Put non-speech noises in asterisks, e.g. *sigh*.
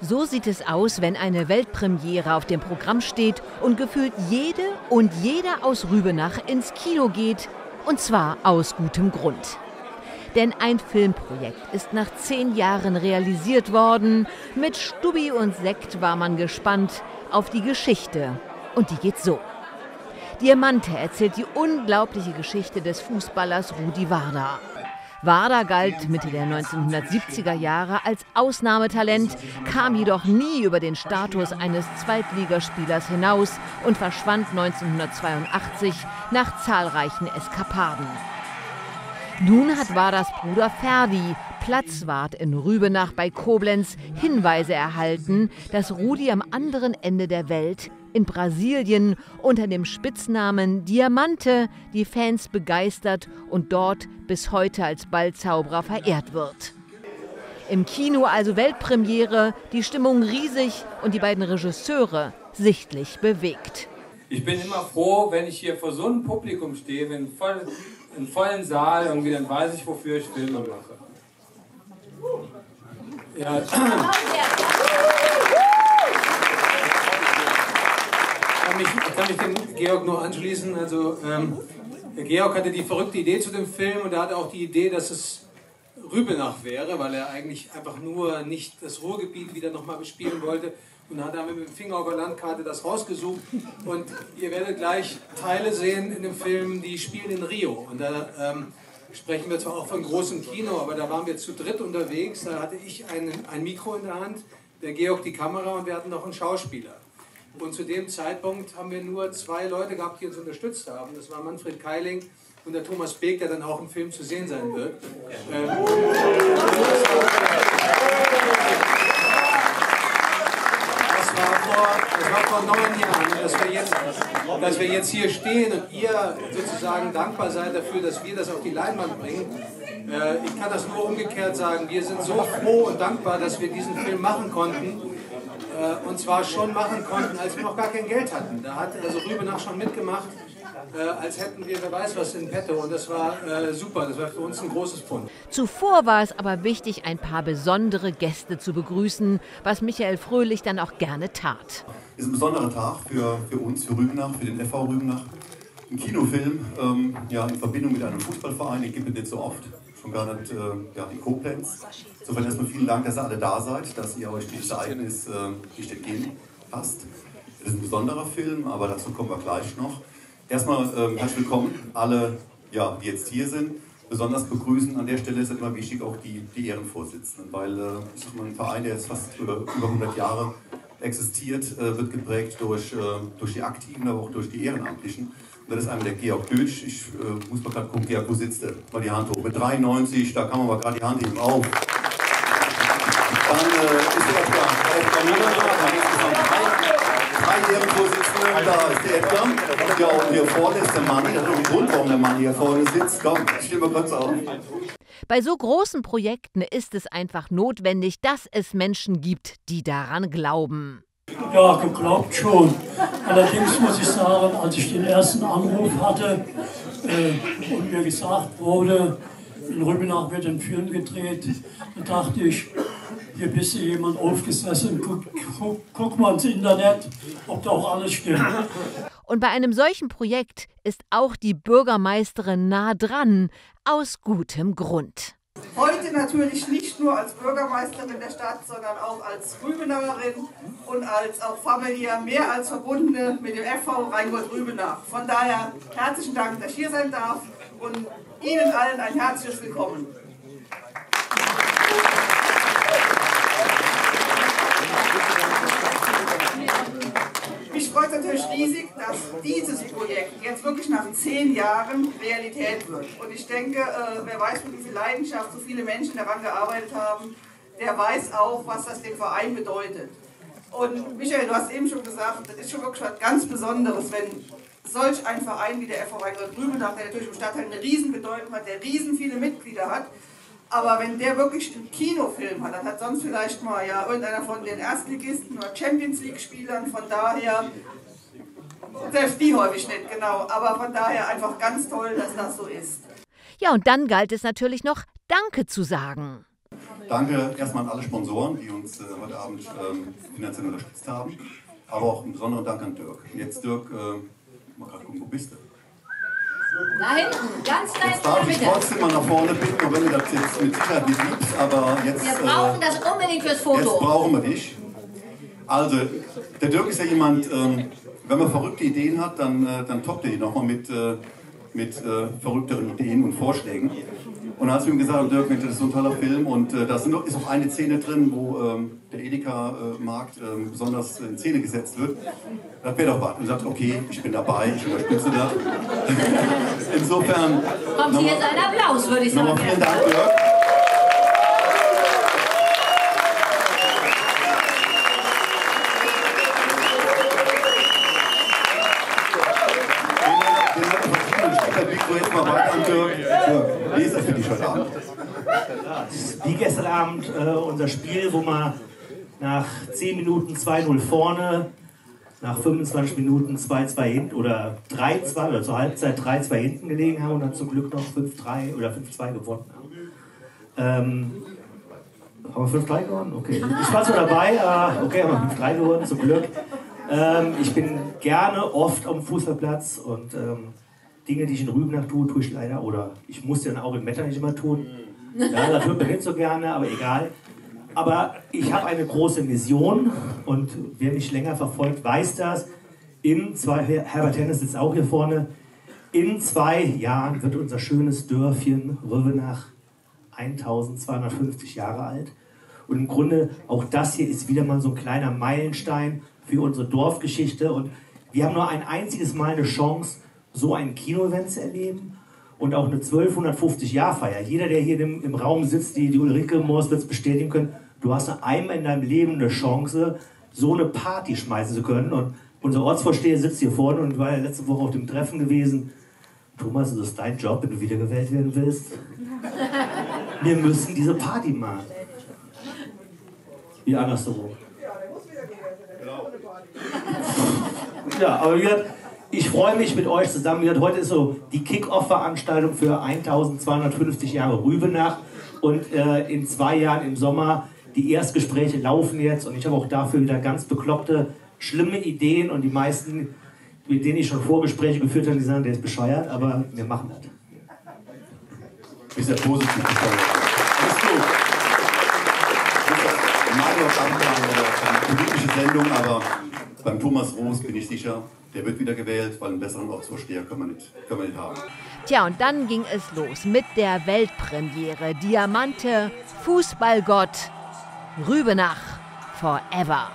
So sieht es aus, wenn eine Weltpremiere auf dem Programm steht und gefühlt jede und jeder aus Rübenach ins Kino geht. Und zwar aus gutem Grund. Denn ein Filmprojekt ist nach zehn Jahren realisiert worden. Mit Stubi und Sekt war man gespannt auf die Geschichte. Und die geht so. Diamante erzählt die unglaubliche Geschichte des Fußballers Rudi Warder. Warder galt Mitte der 1970er Jahre als Ausnahmetalent, kam jedoch nie über den Status eines Zweitligaspielers hinaus und verschwand 1982 nach zahlreichen Eskapaden. Nun hat Warders Bruder Ferdi, Platzwart in Rübenach bei Koblenz, Hinweise erhalten, dass Rudi am anderen Ende der Welt in Brasilien unter dem Spitznamen Diamante die Fans begeistert und dort bis heute als Ballzauberer verehrt wird. Im Kino also Weltpremiere, die Stimmung riesig und die beiden Regisseure sichtlich bewegt. Ich bin immer froh, wenn ich hier vor so einem Publikum stehe, wenn voll einen vollen Saal, irgendwie, dann weiß ich, wofür ich Filme mache. Ja. Ich kann mich, ich kann mich dem Georg nur anschließen. Also, ähm, der Georg hatte die verrückte Idee zu dem Film und er hatte auch die Idee, dass es Rübenach wäre, weil er eigentlich einfach nur nicht das Ruhrgebiet wieder nochmal bespielen wollte, und hat dann mit dem Finger auf der Landkarte das rausgesucht. Und ihr werdet gleich Teile sehen in dem Film, die spielen in Rio. Und da ähm, sprechen wir zwar auch von großem Kino, aber da waren wir zu dritt unterwegs. Da hatte ich ein, ein Mikro in der Hand, der Georg die Kamera und wir hatten noch einen Schauspieler. Und zu dem Zeitpunkt haben wir nur zwei Leute gehabt, die uns unterstützt haben. Das war Manfred Keiling und der Thomas Beek, der dann auch im Film zu sehen sein wird. Ähm, das war vor neun Jahren, dass wir, jetzt, dass wir jetzt hier stehen und ihr sozusagen dankbar seid dafür, dass wir das auf die Leinwand bringen. Äh, ich kann das nur umgekehrt sagen. Wir sind so froh und dankbar, dass wir diesen Film machen konnten. Äh, und zwar schon machen konnten, als wir noch gar kein Geld hatten. Da hat also Rübenach schon mitgemacht äh, als hätten wir, wer weiß was in petto. Und das war äh, super, das war für uns ein großes Pfund. Zuvor war es aber wichtig, ein paar besondere Gäste zu begrüßen, was Michael Fröhlich dann auch gerne tat. Es ist ein besonderer Tag für, für uns, für Rübenach, für den FV Rübenach. Ein Kinofilm ähm, ja, in Verbindung mit einem Fußballverein, den gibt es nicht so oft, schon gar nicht äh, ja, in Koblenz. Insofern erstmal vielen Dank, dass ihr alle da seid, dass ihr euch dieses Ereignis, äh, die steht gehen, passt. Es ist ein besonderer Film, aber dazu kommen wir gleich noch. Erstmal ähm, herzlich willkommen, alle, ja, die jetzt hier sind. Besonders begrüßen an der Stelle ist immer wichtig auch die, die Ehrenvorsitzenden, weil äh, ich ein Verein, der jetzt fast über, über 100 Jahre existiert, äh, wird geprägt durch, äh, durch die Aktiven, aber auch durch die Ehrenamtlichen. Und das ist einmal der Georg Dötsch. Ich äh, muss mal gerade gucken, Georg, wo sitzt der? Mal die Hand hoch. Mit 93, da kann man mal gerade die Hand heben. Auf. Dann äh, ist er auch da. Auch der Niederlage, drei Ist der Edgar. Ja, und hier vorne ist der Mann. Das ist ein Grund, warum der Mann hier vorne sitzt. Komm, stehen wir kurz auf. Bei so großen Projekten ist es einfach notwendig, dass es Menschen gibt, die daran glauben. Ja, geglaubt schon. Allerdings muss ich sagen, als ich den ersten Anruf hatte äh, und mir gesagt wurde, in Rübenach wird ein Film gedreht, da dachte ich, hier bist du jemand aufgesessen, guck, guck, guck mal ins Internet, ob da auch alles stimmt. Und bei einem solchen Projekt ist auch die Bürgermeisterin nah dran, aus gutem Grund. Heute natürlich nicht nur als Bürgermeisterin der Stadt, sondern auch als Rübenacherin und als auch familiär mehr als verbundene mit dem FV Rheingold-Rübenach. Von daher herzlichen Dank, dass ich hier sein darf und Ihnen allen ein herzliches Willkommen. Natürlich riesig, dass dieses Projekt jetzt wirklich nach zehn Jahren Realität wird. Und ich denke, äh, wer weiß, wie viel Leidenschaft so viele Menschen daran gearbeitet haben, der weiß auch, was das dem Verein bedeutet. Und Michael, du hast eben schon gesagt, das ist schon wirklich was ganz Besonderes, wenn solch ein Verein wie der FV Rheingold-Rübenach, der natürlich im Stadtteil eine Riesenbedeutung hat, der riesen viele Mitglieder hat, aber wenn der wirklich einen Kinofilm hat, dann hat sonst vielleicht mal ja irgendeiner von den Erstligisten oder Champions League-Spielern, von daher, selbst die häufig nicht, genau, aber von daher einfach ganz toll, dass das so ist. Ja, und dann galt es natürlich noch, Danke zu sagen. Danke erstmal an alle Sponsoren, die uns äh, heute Abend ähm, finanziell unterstützt haben. Aber auch einen besonderen Dank an Dirk. Jetzt, Dirk, äh, mal gerade gucken, wo bist du? Da hinten, ganz da Jetzt darf ich trotzdem mal nach vorne bitten, auch wenn du das jetzt mit Sicherheit nicht liebst, aber jetzt. Wir brauchen äh, das unbedingt fürs Jetzt Foto. brauchen wir dich. Also, der Dirk ist ja jemand, ähm, wenn man verrückte Ideen hat, dann, äh, dann toppt er die nochmal mit, äh, mit äh, verrückteren Ideen und Vorschlägen. Und dann hast du ihm gesagt, Dirk, das ist so ein toller Film und äh, da ist auch eine Szene drin, wo ähm, der Edeka-Markt ähm, besonders in Szene gesetzt wird. Das wäre doch was. Und sagt, okay, ich bin dabei, ich unterstütze das. *laughs* Insofern, Kommt hier jetzt ein Applaus, würde ich sagen. nochmal vielen Dank, Dirk. Wie ist das für Abend? Wie gestern Abend äh, unser Spiel, wo wir nach 10 Minuten 2-0 vorne, nach 25 Minuten 2-2 hinten oder 3-2 oder zur Halbzeit 3-2 hinten gelegen haben und dann zum Glück noch 5-3 oder 5-2 gewonnen haben. Ähm, haben wir 5-3 gewonnen? Okay. Ich war so dabei, äh, okay, haben wir 5-3 gewonnen, zum Glück. Ähm, ich bin gerne oft am Fußballplatz und ähm, Dinge, die ich in Rübenach tue, tue ich leider, oder ich muss dann auch in Metter nicht immer tun. Ja, das tut mir nicht so gerne, aber egal. Aber ich habe eine große Mission und wer mich länger verfolgt, weiß das. In zwei, Herbert Hennes sitzt auch hier vorne. In zwei Jahren wird unser schönes Dörfchen Rübenach 1250 Jahre alt. Und im Grunde auch das hier ist wieder mal so ein kleiner Meilenstein für unsere Dorfgeschichte. Und wir haben nur ein einziges Mal eine Chance, so ein Kinoevent zu erleben und auch eine 1250-Jahr-Feier. Jeder, der hier im, im Raum sitzt, die, die Ulrike Moors wird es bestätigen können, du hast nur einmal in deinem Leben eine Chance, so eine Party schmeißen zu können. Und unser Ortsvorsteher sitzt hier vorne und war ja letzte Woche auf dem Treffen gewesen. Thomas, ist das dein Job, wenn du wiedergewählt werden willst? *laughs* Wir müssen diese Party machen. Wie andersherum. Ja, *laughs* aber wie gesagt, ich freue mich mit euch zusammen. Heute ist so die Kick-Off-Veranstaltung für 1250 Jahre Rübenach. Und äh, in zwei Jahren im Sommer, die Erstgespräche laufen jetzt. Und ich habe auch dafür wieder ganz bekloppte, schlimme Ideen. Und die meisten, mit denen ich schon Vorgespräche geführt habe, die sagen, der ist bescheuert. Aber wir machen das. Bist ja positiv. Alles gut. Mario eine politische Sendung, aber beim Thomas Roos bin ich sicher, der wird wieder gewählt, weil einen besseren Ortsvorsteher können wir nicht, können wir nicht haben. Tja, und dann ging es los mit der Weltpremiere Diamante, Fußballgott, Rübenach, Forever.